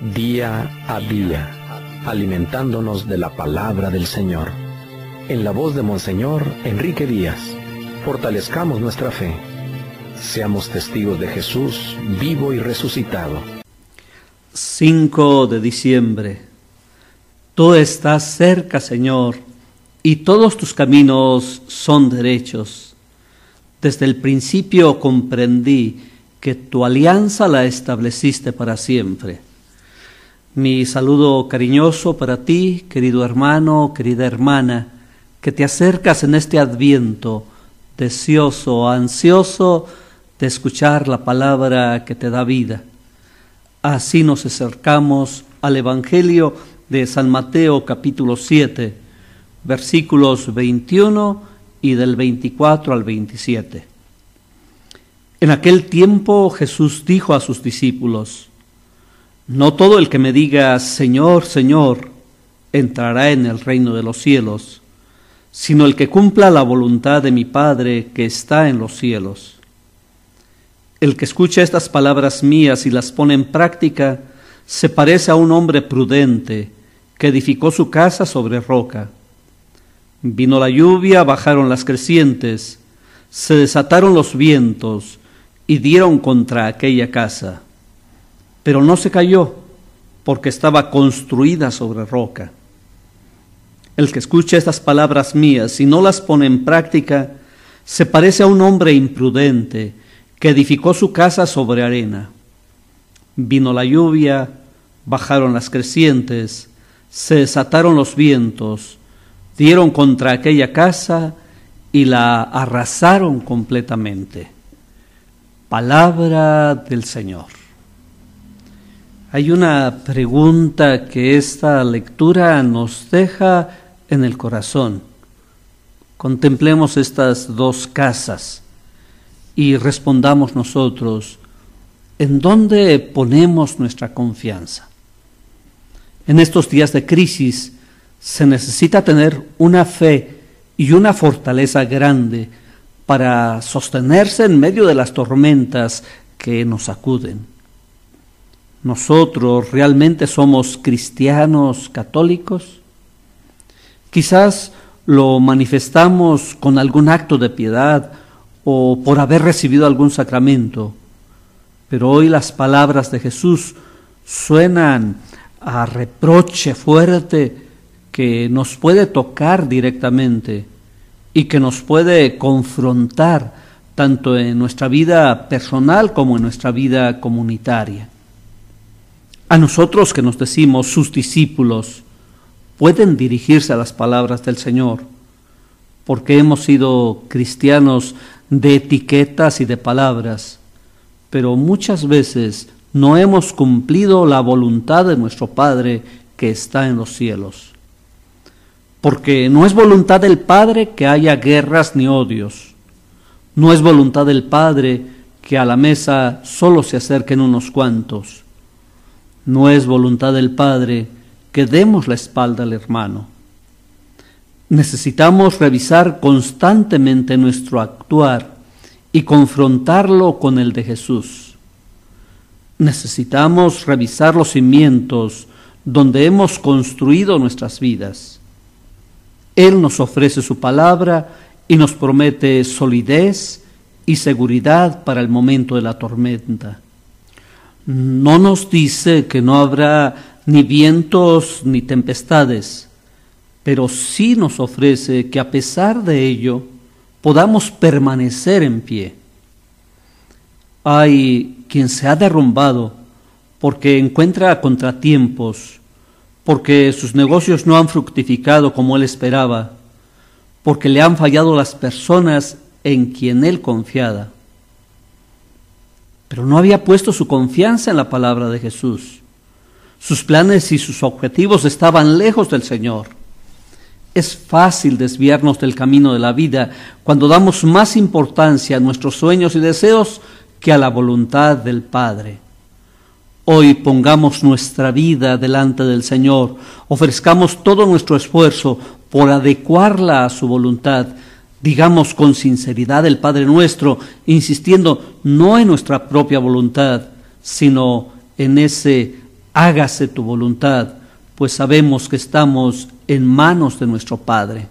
día a día, alimentándonos de la palabra del Señor. En la voz de Monseñor Enrique Díaz, fortalezcamos nuestra fe. Seamos testigos de Jesús vivo y resucitado. 5 de diciembre. Tú estás cerca, Señor, y todos tus caminos son derechos. Desde el principio comprendí que tu alianza la estableciste para siempre. Mi saludo cariñoso para ti, querido hermano, querida hermana, que te acercas en este adviento, deseoso, ansioso de escuchar la palabra que te da vida. Así nos acercamos al Evangelio de San Mateo capítulo 7, versículos 21 y del 24 al 27. En aquel tiempo Jesús dijo a sus discípulos, No todo el que me diga Señor, Señor, entrará en el reino de los cielos, sino el que cumpla la voluntad de mi Padre que está en los cielos. El que escucha estas palabras mías y las pone en práctica, se parece a un hombre prudente que edificó su casa sobre roca. Vino la lluvia, bajaron las crecientes, se desataron los vientos, y dieron contra aquella casa. Pero no se cayó, porque estaba construida sobre roca. El que escucha estas palabras mías y no las pone en práctica, se parece a un hombre imprudente que edificó su casa sobre arena. Vino la lluvia, bajaron las crecientes, se desataron los vientos, dieron contra aquella casa y la arrasaron completamente. Palabra del Señor. Hay una pregunta que esta lectura nos deja en el corazón. Contemplemos estas dos casas y respondamos nosotros, ¿en dónde ponemos nuestra confianza? En estos días de crisis se necesita tener una fe y una fortaleza grande para sostenerse en medio de las tormentas que nos acuden. ¿Nosotros realmente somos cristianos católicos? Quizás lo manifestamos con algún acto de piedad o por haber recibido algún sacramento, pero hoy las palabras de Jesús suenan a reproche fuerte que nos puede tocar directamente y que nos puede confrontar tanto en nuestra vida personal como en nuestra vida comunitaria. A nosotros que nos decimos sus discípulos, pueden dirigirse a las palabras del Señor, porque hemos sido cristianos de etiquetas y de palabras, pero muchas veces no hemos cumplido la voluntad de nuestro Padre que está en los cielos porque no es voluntad del Padre que haya guerras ni odios. No es voluntad del Padre que a la mesa solo se acerquen unos cuantos. No es voluntad del Padre que demos la espalda al hermano. Necesitamos revisar constantemente nuestro actuar y confrontarlo con el de Jesús. Necesitamos revisar los cimientos donde hemos construido nuestras vidas él nos ofrece su palabra y nos promete solidez y seguridad para el momento de la tormenta. No nos dice que no habrá ni vientos ni tempestades, pero sí nos ofrece que a pesar de ello podamos permanecer en pie. Hay quien se ha derrumbado porque encuentra contratiempos porque sus negocios no han fructificado como él esperaba, porque le han fallado las personas en quien él confiaba. Pero no había puesto su confianza en la palabra de Jesús. Sus planes y sus objetivos estaban lejos del Señor. Es fácil desviarnos del camino de la vida cuando damos más importancia a nuestros sueños y deseos que a la voluntad del Padre. Hoy pongamos nuestra vida delante del Señor, ofrezcamos todo nuestro esfuerzo por adecuarla a su voluntad. Digamos con sinceridad el Padre nuestro, insistiendo no en nuestra propia voluntad, sino en ese hágase tu voluntad, pues sabemos que estamos en manos de nuestro Padre.